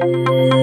Música